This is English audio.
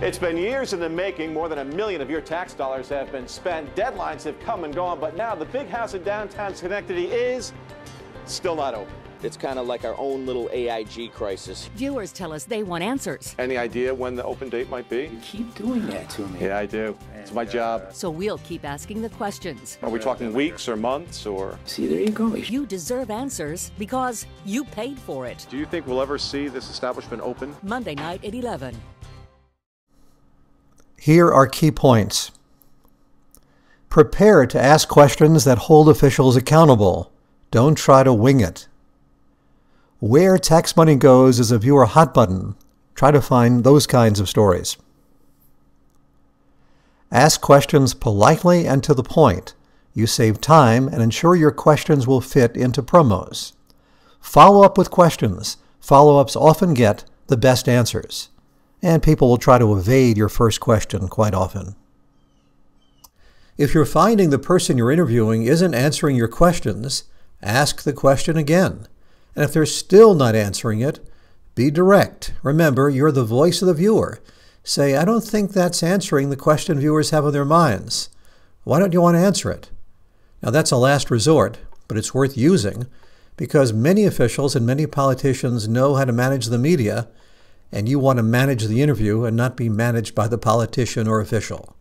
It's been years in the making. More than a million of your tax dollars have been spent. Deadlines have come and gone, but now the big house in downtown Schenectady is still not open. It's kind of like our own little AIG crisis. Viewers tell us they want answers. Any idea when the open date might be? Keep doing that to me. Yeah, I do. It's my job. Uh, so we'll keep asking the questions. Are we talking weeks or months or? See, there you go. You deserve answers because you paid for it. Do you think we'll ever see this establishment open? Monday night at 11. Here are key points. Prepare to ask questions that hold officials accountable. Don't try to wing it. Where tax money goes is a viewer hot button. Try to find those kinds of stories. Ask questions politely and to the point. You save time and ensure your questions will fit into promos. Follow up with questions. Follow ups often get the best answers. And people will try to evade your first question quite often. If you're finding the person you're interviewing isn't answering your questions, ask the question again. And if they're still not answering it, be direct. Remember, you're the voice of the viewer. Say, I don't think that's answering the question viewers have in their minds. Why don't you want to answer it? Now, that's a last resort, but it's worth using because many officials and many politicians know how to manage the media, and you want to manage the interview and not be managed by the politician or official.